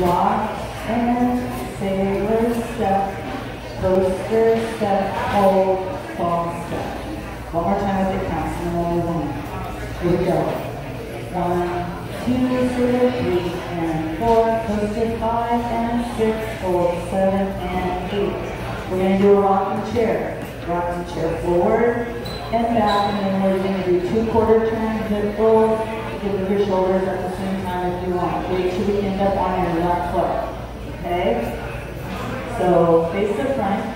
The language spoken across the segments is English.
rock and sailor step, coaster step, hold, fall step. One more time with the counts, and then we'll move on. Here we go. One, two, three, and four, coaster five and six, hold seven and eight. We're gonna do a rocking chair. Rocking chair forward and back, and then we're gonna do two quarter turns, hip roll, give your shoulders at the you want. We end up on your left foot. Okay? So face the front.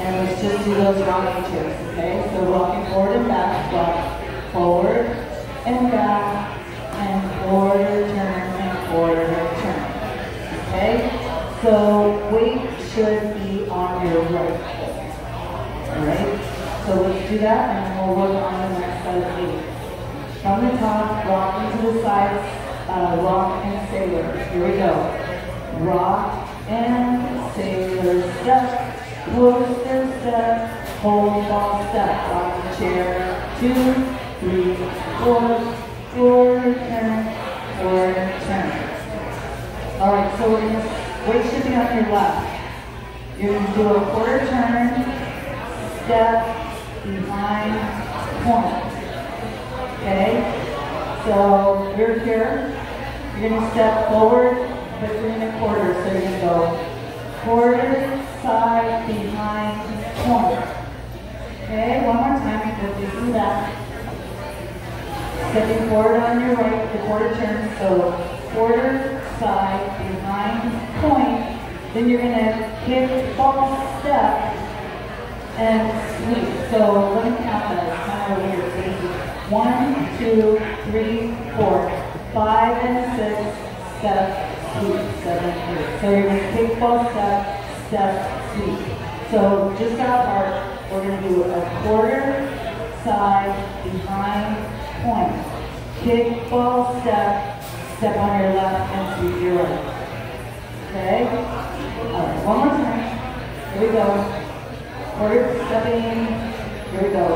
And let's just do those rocking chairs, okay? So walking forward and back, rock forward and back, and quarter turn and quarter turn. Okay? So weight should be on your right foot. Alright? So let's do that and we'll work on the next side of eight. From the top, rock into the sides, uh, rock and sailor. Here we go. Rock and sailor step, coaster step, hold ball step. Rock the chair, two, three, four, quarter turn, quarter turn. All right, so we're gonna weight shifting on your left. You're gonna do a quarter turn, step, behind, point. Okay? So you're here. You're to step forward, but you're a quarter. So you're to go quarter, side, behind, point. Okay? One more time. Because you do that. Stepping forward on your right, the quarter turn. So quarter, side, behind, point. Then you're going to kick, ball, step, and sweep. So let me count that. It's kind of weird. One, two, three, four, five, and six, step, sweep, seven, eight. So you're going to kick, ball, step, step, sweep. So just that part, we're to do a quarter, side, behind, point. Kick, ball, step, step on your left, and sweep your right. Okay? All right, one more time. Here we go. Quarter stepping, here we go.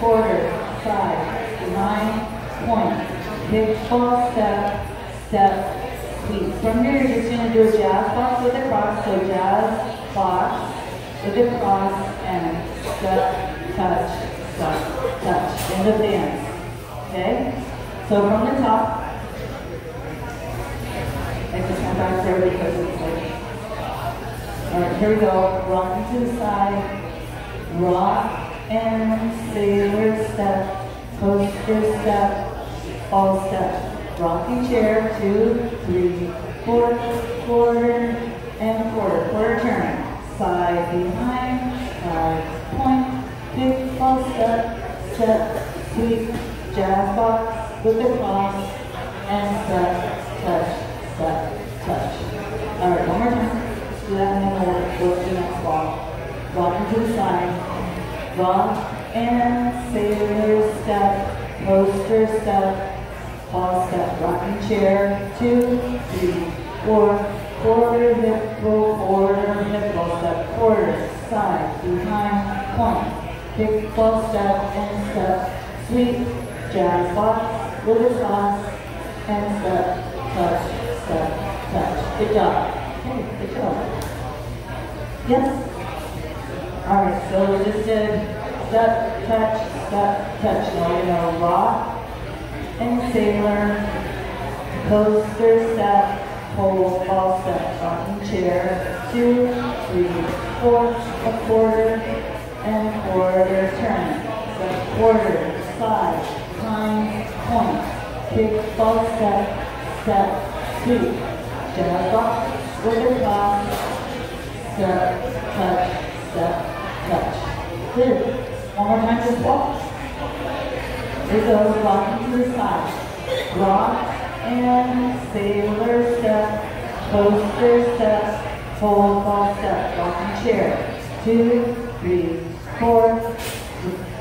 Quarter, side, behind, point. Kick, ball, step, step, sweep. From here, you're just to do a jazz box with a cross. So jazz box with a cross and step, touch, step, touch. End of dance. Okay? So from the top, I just went back there because it's like all right, here we go. Rock to the side. Rock and sailor step. Coaster step. All step. Rocking chair. Two, three, four, quarter, and quarter. Quarter turn. Side behind. Side point. Kick, ball step. Step. Sweep. Jazz box with the cross. And step. Touch. Step. Touch. All right, one more time do that and then we'll work the next block. Rock to the side. Rock and sailor step, coaster step, step, rocking chair, two, three, four, quarter hip roll, quarter hip roll step, quarter, side, behind, point, kick ball step and step, sweep, jazz box, little toss, and step, touch, step, touch. Good job. Okay, good job. Yes? All right, so we just did step, touch, step, touch. Now we're going to rock and sailor, coaster step, hold, ball step, rocking chair, two, three, four, a quarter, and quarter turn. So quarter, five, behind, point, kick, ball step, step, two, jazz box, with a step, touch, step, touch. Good. One more time, just walk. Rocking to the side. Rock and sailor step, coaster step, hold ball step, rocking chair. Two, three, four,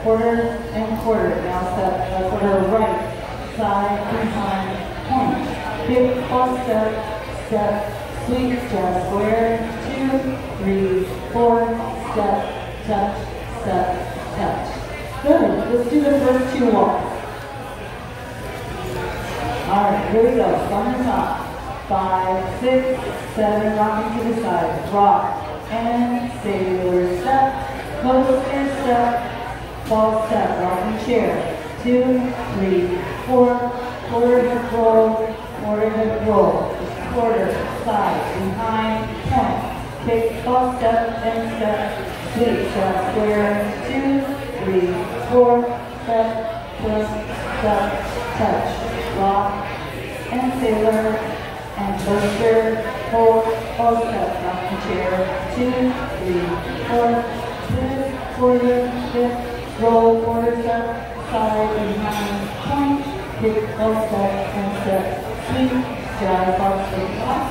quarter and quarter. Now step, quarter right, side, behind, point. Kick, ball step, step, sweep, step, square, two, three, four, step, touch, step, touch. Good. Let's do the first two walks. All right, here we go. From the top. five, six, seven, rocking to the side, rock, and sailor step, coaster step, false step, rocking chair, two, three, four, quarter hip roll, quarter hip roll, quarter, side, behind, point, kick, false step, and step, sweep, step, square, two, three, four, step, twist, step, touch, rock, and sailor, and coaster, hold, false step, rocking chair, two, three, four, twist, quarter, hip, roll, quarter step, side, behind, point, kick, false step, and step, sweep, jab, box, box,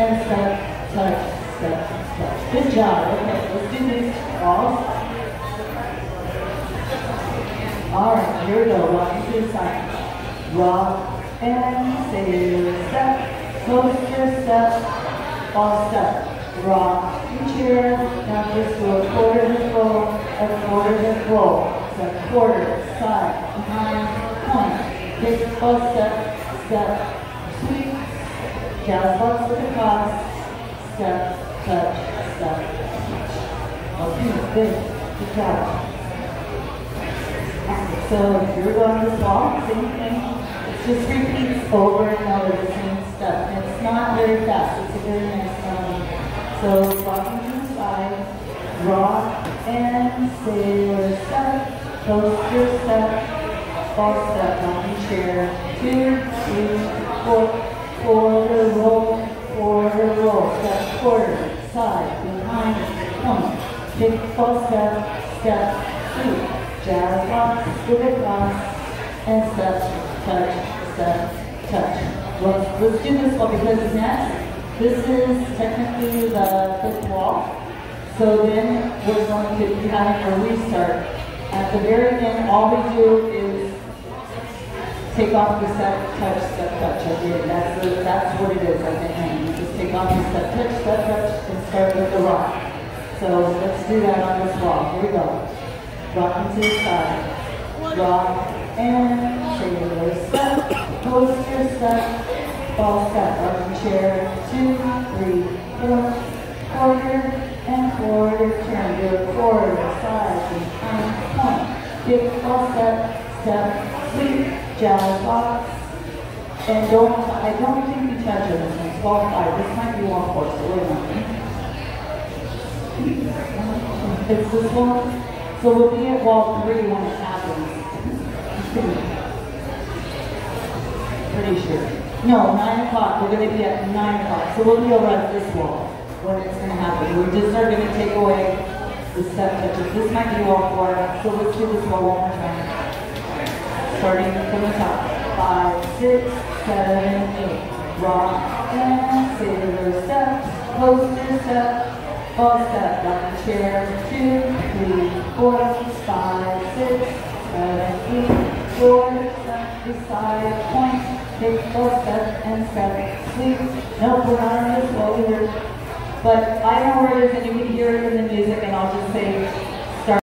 and step, touch, step, touch. Good job. Okay, let's do these all. All right, here we go. The side. Rock and sailor step, coaster step, false step. Rock and chair. Now just do a quarter hip roll, a quarter hip roll. So quarter, side, behind, point. Kick, false step, step, sweep, jazz box with the cross, step, touch, step. Okay, good. Good job. So if you're going to walk, same thing. It just repeats over and over the same stuff. And it's not very fast. It's a very nice melody. So walking to the side, rock and sailor step, coaster step, false step, rocking chair, two, three, four, quarter roll, quarter roll, step quarter, side, behind, point, kick, false step, step, sweep jazz box, a cross, and step, touch, step, touch. Let's, let's do this one because it's next, this is technically the fifth wall. So then we're going to be having a restart. At the very end, all we do is take off the step, touch, step, touch. I did. That's, the, that's what it is at the end. You just take off the step, touch, step, touch, and start with the rock. So let's do that on this wall. Here we go rocking to the side, rock and sailor step, coaster step, ball step, rocking chair, two, three, four, quarter and quarter, turn, a quarter, side, behind, point, kick, ball step, step, sweep, jazz box, and don't, I don't think we touch it, it's wall five, this might be wall four, so wait a minute. It's this one. So we'll be at wall three when it happens. Pretty sure. No, nine o'clock. We're going to be at nine o'clock. So we'll be over at this wall when it's to happen. We just are to take away the step touches. This might be wall four. So let's do this wall one more time. Starting from the top. Five, six, seven, eight. Rock and sailor step, coaster step, Ball step, rock chair, two, three, four, five, six, seven, eight, four, step beside, point, take four step and step, sweep. Nope, we're not on this wall either. But I know where it is and you can hear it in the music and I'll just say